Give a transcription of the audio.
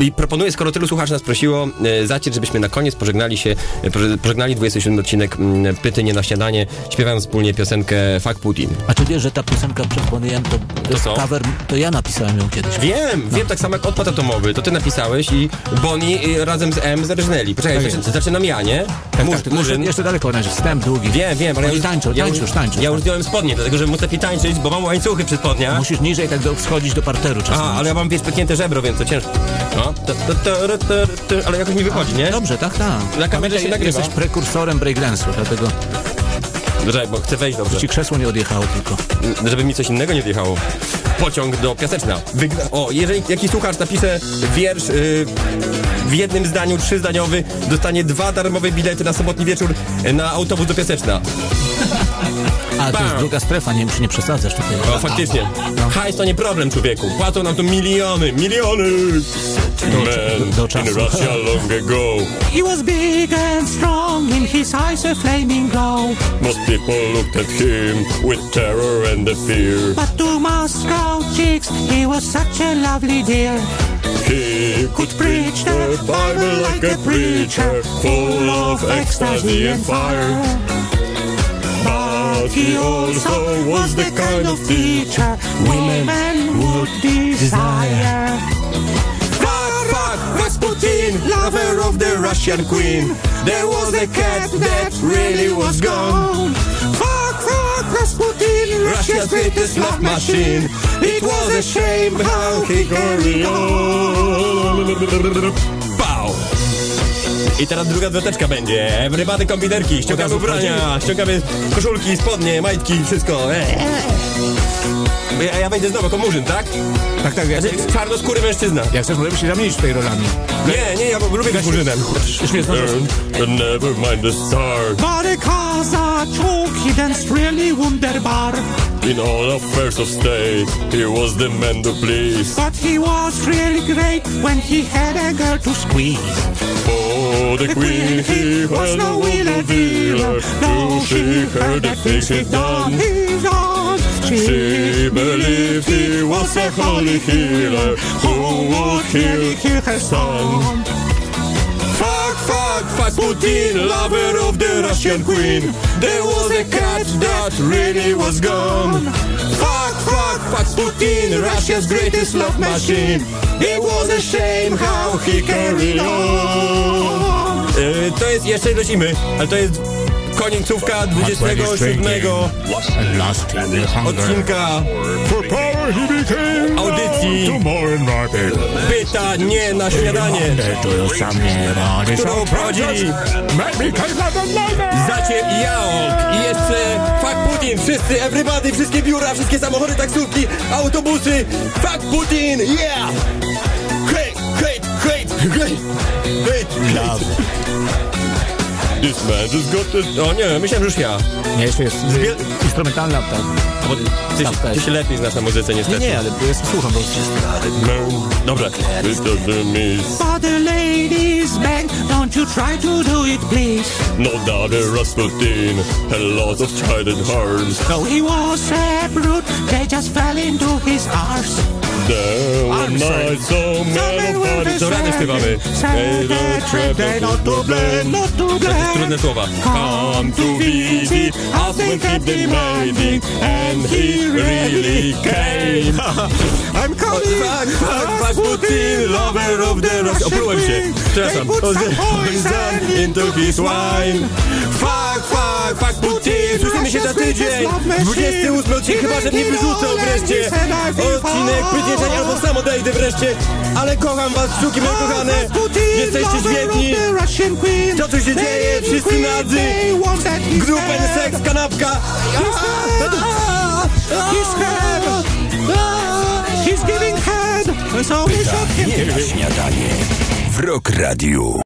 I proponuję, skoro tylu słuchaczy nas prosiło, e, zaciec, żebyśmy na koniec pożegnali się, e, poże- pożegnali 27 odcinek mm, Pyty nie na śniadanie, śpiewając wspólnie piosenkę Fuck Putin. A czy wiesz, że ta piosenka przed Boniem to, to jest co? cover, to ja napisałem ją kiedyś. Wiem, wiem, tak samo jak odpad atomowy, to ty napisałeś i Bonnie razem z M zarżnęli. Poczekaj, Tak zaczy, zaczynam ja, nie? Tak, Mur- tak, tylko jeszcze, Murzyn. jeszcze daleko, na wstęp długi. Wiem, wiem, ale ja Oni już, tańczą, ja, tańczysz, już- tańczysz. Ja już zdjąłem spodnie, dlatego że muszę lepiej tańczyć, bo mam łańcuchy przy spodniach. Musisz niżej tak do, wschodzić do parteru czasem. A, ale ja mam, wiesz, pęknięte żebro, więc to ciężko. No, ale jakoś mi wychodzi, nie? Dobrze, tak, tak. Na kamerze się nagrywa. Jesteś prekursorem breakdance'u, dlatego Dobrze, bo chcę wejść dobrze. ci krzesło nie odjechało tylko. Żeby mi coś innego nie wjechało. Pociąg do Piaseczna. Wygna- o, jeżeli jakiś słuchacz napisze wiersz y, w jednym zdaniu, trzyzdaniowy, dostanie dwa darmowe bilety na sobotni wieczór na autobus do Piaseczna. A, to jest druga strefa, nie wiem, czy nie przesadzasz tutaj. O, faktycznie. Hajs to nie problem, człowieku. Płacą nam tu miliony, miliony! Man, do czasu. in Russia long ago. He was big and strong, in his eyes a flaming glow. Most people looked at him with terror and the fear. But to Moscow chicks, he was such a lovely dear. He could preach the Bible like a preacher, full of ecstasy and fire. But he also was the kind of teacher women would desire. Rasputin, lover of the Russian queen. There was a cat that really was gone. Fuck, fuck, Rasputin, Russia's greatest love machine. It was a shame how he carried on. I teraz druga zwroteczka będzie. Everybody kombinerki, ściągamy ubrania, ściągamy koszulki, spodnie, majtki, wszystko. Eee. Ja, ja wejdę znowu jako murzyn, tak? Tak, tak, jak, Znaczy, czarnoskóry mężczyzna. jak chcesz, możemy się zamienić tutaj rolami. Nie, nie, ja lubię być murzynem. Mnie zdążysz. Never mind the star. But a Kazachuk, he danced really wunderbar. In all affairs of state, he was the man to please. But he was really great when he had a girl to squeeze. The queen, he was no wheeler dealer. Though she heard the things he'd done. He's done. She believed he was a holy healer who would heal kill her son. Fuck, fuck, Putin, lover of the Russian queen. There was a cat that really was gone. Fuck, fuck, fuck Putin, Russia's greatest love machine. It was a shame how he carried on. E, to jest, jeszcze lecimy, ale to jest końcówka 27 odcinka audycji. Pyta nie na śniadanie, którą prowadzili Zacier i Jaok. I jeszcze Fuck Putin, wszyscy, everybody, wszystkie biura, wszystkie samochody, taksówki, autobusy, Fuck Putin, yeah! Hej, hej, hej, hej, hej, Love. This man just got the... O nie, myślałem, że już ja. Nie, jeszcze jest Zbier- instrumentalna ta. Bo ty, Stawka ty jest. się lepiej znasz na muzyce, Nie, niestety. nie, ale ja słucham miss. But the ladies beg, don't you try to do it, please. No doubt that Rasputin had lots of childhood harms. Though he was a brute, they just fell into his arms. To blame, not to To jest trudne blame. słowa. Come to visit us when keep demanding And he really came I'm coming. Fuck, fuck, fuck Putin, lover of the Russian... Oplułem się. Przepraszam. Poison into his wine. Fuck, fuck, fuck Putin. Tydzień. 28 odcinek, chyba że mnie wyrzucą wreszcie. Odcinek pytnieczeń albo sam odejdę wreszcie. Ale kocham was, sztuki moje kochane. Jesteście świetni. Co tu się dzieje? Wszyscy nadzy. Grupen, seks, kanapka. His head. He's giving head. So him. Nie na śniadanie. W Rock Radio.